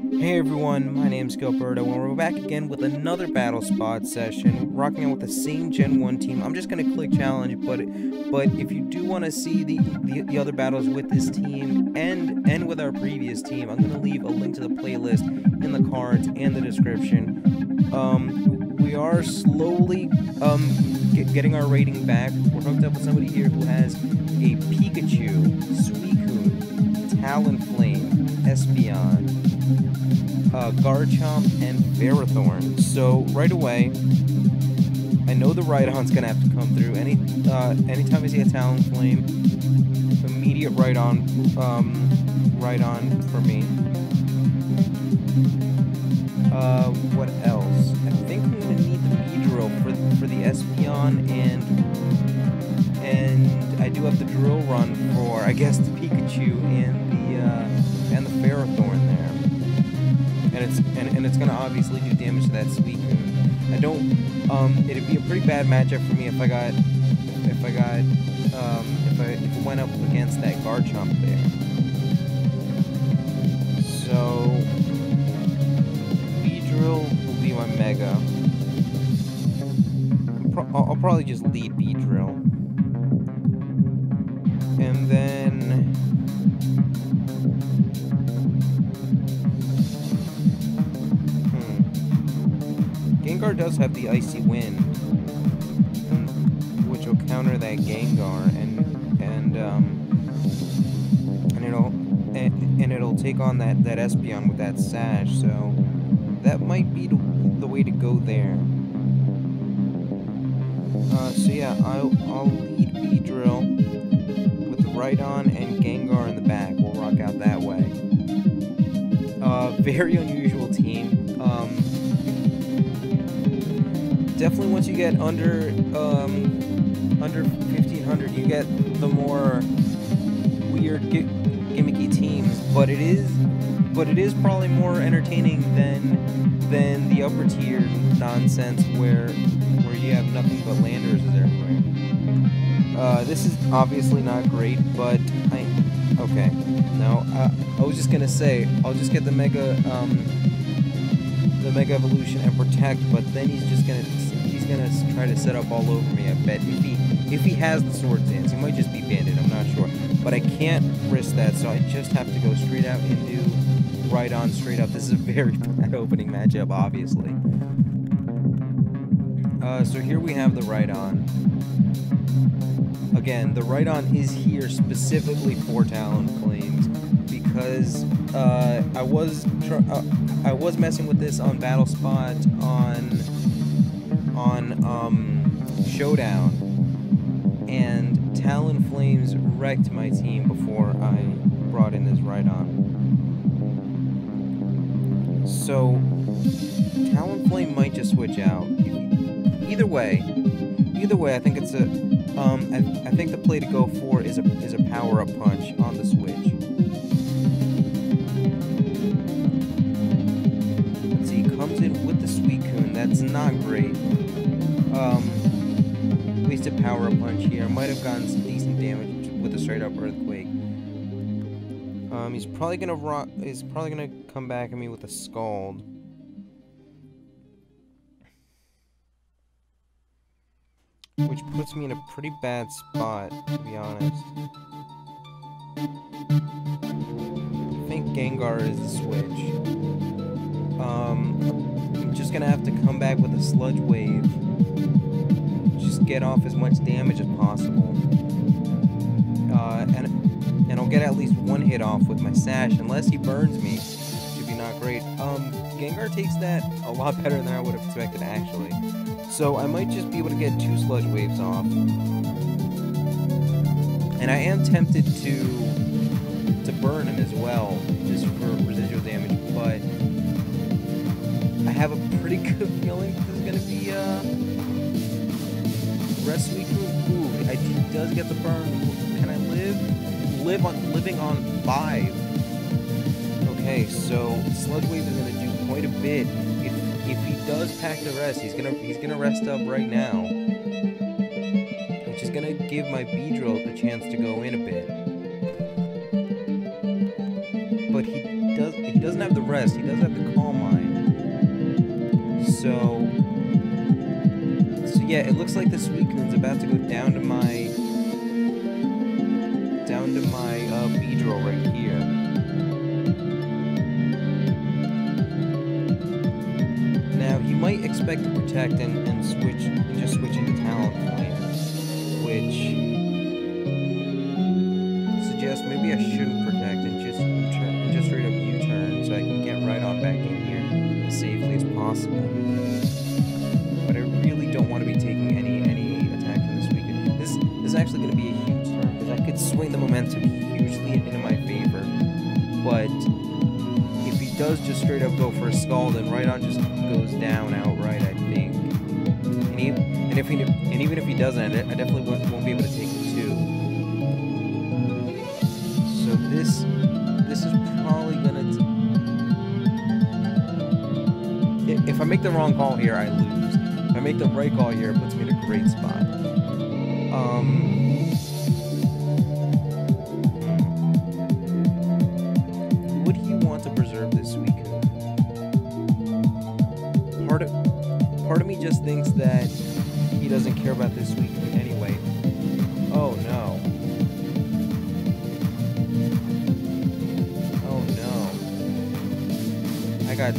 Hey everyone, my name's Gilberto, and we're back again with another Battle Spot session, rocking out with the same Gen 1 team. I'm just gonna click challenge, but but if you do want to see the, the, the other battles with this team and and with our previous team, I'm gonna leave a link to the playlist in the cards and the description. Um, we are slowly um get, getting our rating back. We're hooked up with somebody here who has a Pikachu, Suicune, Talonflame, Espeon, uh, Garchomp, and Ferrothorn. So right away, I know the Rhydon's gonna have to come through. Any uh, anytime I see a Talonflame, immediate Rhydon, um, on for me. Uh, what else? I think I'm gonna need the Beedrill for for the Espeon and and I do have the drill run for I guess the Pikachu and the uh, and the Ferrothorn there and it's and, and it's gonna obviously do damage to that Suicune. I don't. Um, it'd be a pretty bad matchup for me if I got if I got um, if I it went up against that Garchomp there. So Beedrill will be my Mega. I'll, I'll probably just lead Beedrill, Gengar does have the Icy Wind, which will counter that Gengar, and and um, and it'll and, and it'll take on that that Espeon with that Sash. So that might be the, the way to go there. Uh, so yeah, I'll I'll lead Beedrill with the Rhydon and Gengar in the back. We'll rock out that way. Uh, very unusual team. Um, definitely once you get under um, under 1500 you get the more weird gi gimmicky teams. But it is but it is probably more entertaining than than the upper tier nonsense where where you have nothing but landers everywhere uh, this is obviously not great but I okay. Now uh, I was just gonna say I'll just get the mega um, the Mega Evolution and Protect, but then he's just gonna he's gonna try to set up all over me. I bet if he if he has the Sword Dance, he might just be Bandit. I'm not sure, but I can't risk that, so I just have to go straight out and do Rhydon straight up. This is a very bad opening matchup, obviously. Uh, so here we have the Rhydon. Again, the Rhydon is here specifically for Talonflames because uh, I was uh, I was messing with this on Battle Spot on on um, Showdown, and Talonflames wrecked my team before I brought in this Rhydon. So Talon Talonflame might just switch out. Either way, either way, I think it's a um, I, I think the play to go for is a is a power up punch on the switch. Not great. Um, wasted power punch here. Might have gotten some decent damage with a straight up earthquake. Um, he's probably gonna rock. He's probably gonna come back at me with a scald. Which puts me in a pretty bad spot, to be honest. I think Gengar is the switch. Um, gonna have to come back with a Sludge Wave. Just get off as much damage as possible. Uh, and, and I'll get at least one hit off with my Sash, unless he burns me. Should be not great. Um, Gengar takes that a lot better than I would have expected, actually. So I might just be able to get two Sludge Waves off. And I am tempted to to burn him as well, just for have a pretty good feeling this is going to be uh, Rest Suicune. Ooh, I, he does get the burn. Can I live? Live on living on five. Okay, so Sludge Wave is going to do quite a bit. If if he does pack the rest, he's gonna he's gonna rest up right now, which is gonna give my Beedrill the chance to go in a bit. But he does he doesn't have the rest. He does have the calm mind. So, so yeah, it looks like the Suicune's about to go down to my down to my uh, Beedrill right here. Now he might expect to protect and, and switch and just switch into Talonflame, which suggests maybe I shouldn't protect possible. But I really don't want to be taking any any attack from this weekend. This, this is actually going to be a huge turn because I could swing the momentum hugely into my favor. But if he does just straight up go for a Scald, then Rhydon just goes down outright, I think. And, he, and if he and even if he doesn't, I, definitely won't, won't be able to take him too. So this this is probably gonna. If I make the wrong call here, I lose. If I make the right call here, it puts me in a great spot. Um. Want to preserve this week? Part of part of me just thinks that he doesn't care about this week anyway. Oh no. Oh no. I got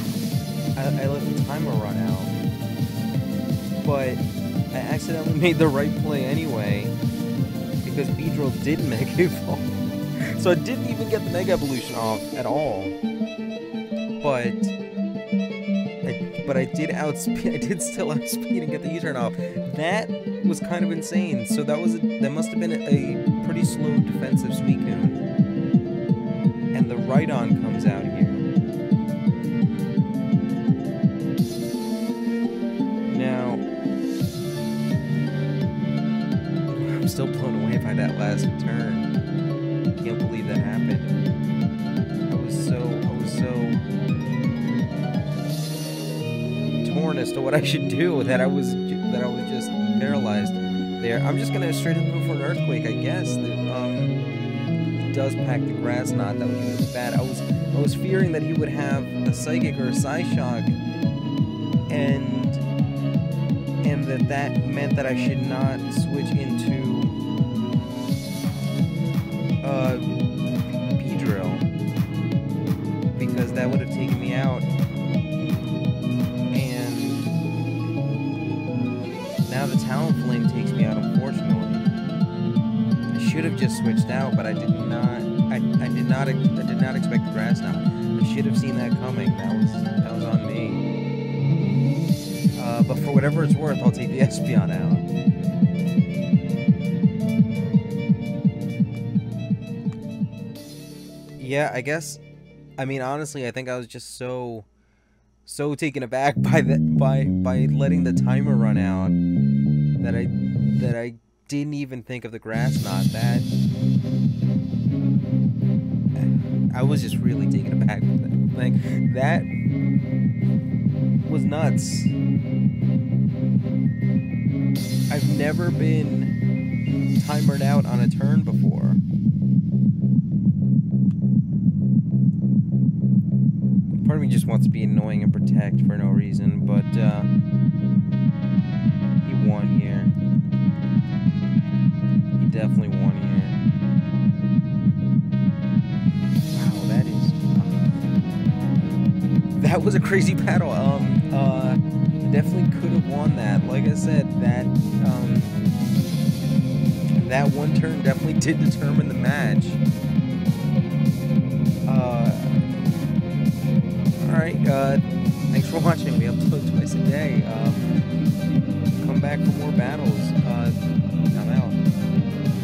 I, I let the timer run out. But I accidentally made the right play anyway. Because Beedrill did Mega Evolve. So I didn't even get the Mega Evolution off at all. But I, but I did outspeed. I did still outspeed and get the U-turn off. That was kind of insane. So that was a, that must have been a, pretty slow defensive Suicune. And the Rhydon comes out here. Still blown away by that last turn. I Can't believe that happened. I was so I was so torn as to what I should do that I was that I was just paralyzed there. I'm just gonna straight up go for an earthquake, I guess. That, um, does pack the grass knot. That was really bad. I was I was fearing that he would have a psychic or a Psyshock, and and that that meant that I should not switch into did not. I, I did not. I did not expect the grass knot. I should have seen that coming. That was that was on me. Uh, but for whatever it's worth, I'll take the Espeon out. Yeah, I guess. I mean, honestly, I think I was just so, so taken aback by the by by letting the timer run out that I that I didn't even think of the grass knot. That I was just really taken aback with that. Like that was nuts. I've never been timered out on a turn before. Part of me just wants to be annoying and protect for no reason, but uh, was a crazy battle. Um, uh, definitely could have won that. Like I said, that um, that one turn definitely did determine the match. Uh, all right. Uh, thanks for watching. We upload twice a day. Um, come back for more battles. Uh,